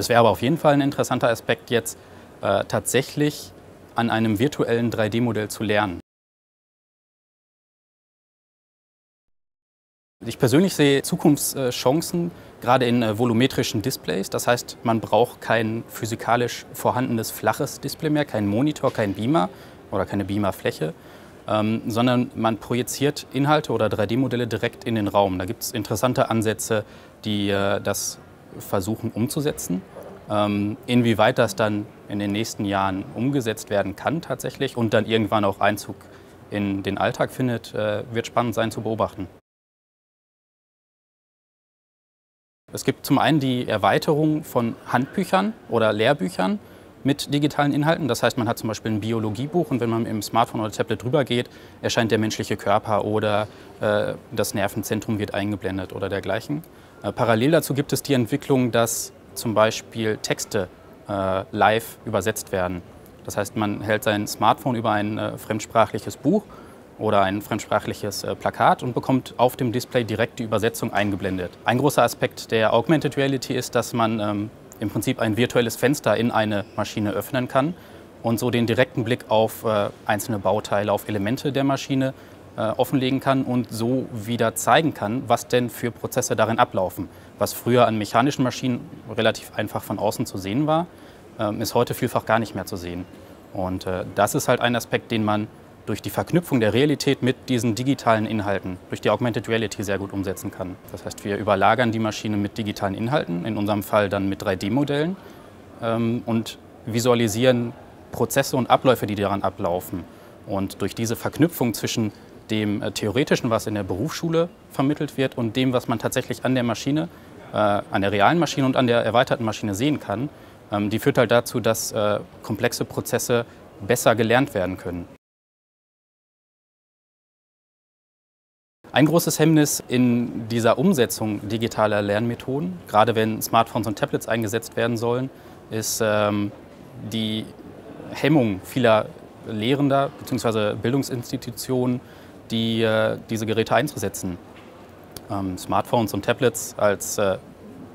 Es wäre aber auf jeden Fall ein interessanter Aspekt jetzt äh, tatsächlich an einem virtuellen 3D-Modell zu lernen. Ich persönlich sehe Zukunftschancen gerade in äh, volumetrischen Displays. Das heißt, man braucht kein physikalisch vorhandenes flaches Display mehr, keinen Monitor, keinen Beamer oder keine Beamerfläche, ähm, sondern man projiziert Inhalte oder 3D-Modelle direkt in den Raum. Da gibt es interessante Ansätze, die äh, das versuchen umzusetzen. Ähm, inwieweit das dann in den nächsten Jahren umgesetzt werden kann tatsächlich und dann irgendwann auch Einzug in den Alltag findet, äh, wird spannend sein zu beobachten. Es gibt zum einen die Erweiterung von Handbüchern oder Lehrbüchern mit digitalen Inhalten. Das heißt, man hat zum Beispiel ein Biologiebuch und wenn man im Smartphone oder Tablet drüber geht, erscheint der menschliche Körper oder äh, das Nervenzentrum wird eingeblendet oder dergleichen. Äh, parallel dazu gibt es die Entwicklung, dass zum Beispiel Texte äh, live übersetzt werden. Das heißt, man hält sein Smartphone über ein äh, fremdsprachliches Buch oder ein fremdsprachliches äh, Plakat und bekommt auf dem Display direkt die Übersetzung eingeblendet. Ein großer Aspekt der Augmented Reality ist, dass man ähm, im Prinzip ein virtuelles Fenster in eine Maschine öffnen kann und so den direkten Blick auf äh, einzelne Bauteile, auf Elemente der Maschine offenlegen kann und so wieder zeigen kann, was denn für Prozesse darin ablaufen. Was früher an mechanischen Maschinen relativ einfach von außen zu sehen war, ähm, ist heute vielfach gar nicht mehr zu sehen. Und äh, das ist halt ein Aspekt, den man durch die Verknüpfung der Realität mit diesen digitalen Inhalten, durch die Augmented Reality sehr gut umsetzen kann. Das heißt, wir überlagern die Maschine mit digitalen Inhalten, in unserem Fall dann mit 3D-Modellen ähm, und visualisieren Prozesse und Abläufe, die daran ablaufen. Und durch diese Verknüpfung zwischen dem äh, Theoretischen, was in der Berufsschule vermittelt wird, und dem, was man tatsächlich an der Maschine, äh, an der realen Maschine und an der erweiterten Maschine sehen kann, ähm, die führt halt dazu, dass äh, komplexe Prozesse besser gelernt werden können. Ein großes Hemmnis in dieser Umsetzung digitaler Lernmethoden, gerade wenn Smartphones und Tablets eingesetzt werden sollen, ist ähm, die Hemmung vieler Lehrender bzw. Bildungsinstitutionen, die, äh, diese Geräte einzusetzen. Ähm, Smartphones und Tablets als äh,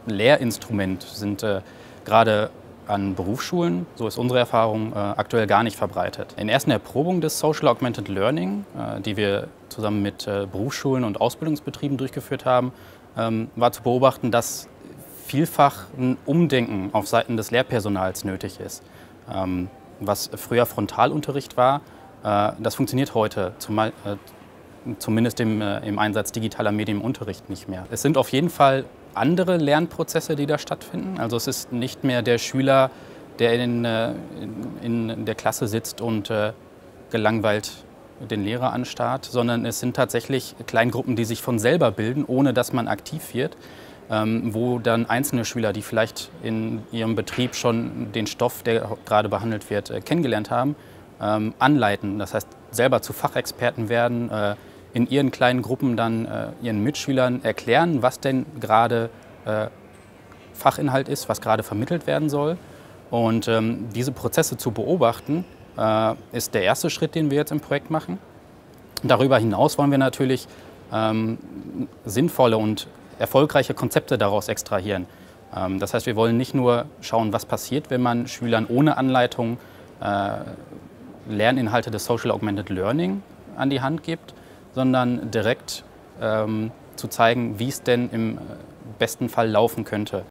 Lehrinstrument sind äh, gerade an Berufsschulen, so ist unsere Erfahrung, äh, aktuell gar nicht verbreitet. In ersten Erprobungen des Social Augmented Learning, äh, die wir zusammen mit äh, Berufsschulen und Ausbildungsbetrieben durchgeführt haben, ähm, war zu beobachten, dass vielfach ein Umdenken auf Seiten des Lehrpersonals nötig ist. Ähm, was früher Frontalunterricht war, das funktioniert heute zumal, zumindest im, äh, im Einsatz digitaler Medien im Unterricht nicht mehr. Es sind auf jeden Fall andere Lernprozesse, die da stattfinden. Also es ist nicht mehr der Schüler, der in, äh, in, in der Klasse sitzt und äh, gelangweilt den Lehrer anstarrt, sondern es sind tatsächlich Kleingruppen, die sich von selber bilden, ohne dass man aktiv wird, ähm, wo dann einzelne Schüler, die vielleicht in ihrem Betrieb schon den Stoff, der gerade behandelt wird, äh, kennengelernt haben, ähm, anleiten. Das heißt, selber zu Fachexperten werden, äh, in ihren kleinen Gruppen dann äh, ihren Mitschülern erklären, was denn gerade äh, Fachinhalt ist, was gerade vermittelt werden soll. Und ähm, diese Prozesse zu beobachten, äh, ist der erste Schritt, den wir jetzt im Projekt machen. Darüber hinaus wollen wir natürlich ähm, sinnvolle und erfolgreiche Konzepte daraus extrahieren. Ähm, das heißt, wir wollen nicht nur schauen, was passiert, wenn man Schülern ohne Anleitung äh, Lerninhalte des Social Augmented Learning an die Hand gibt, sondern direkt ähm, zu zeigen, wie es denn im besten Fall laufen könnte.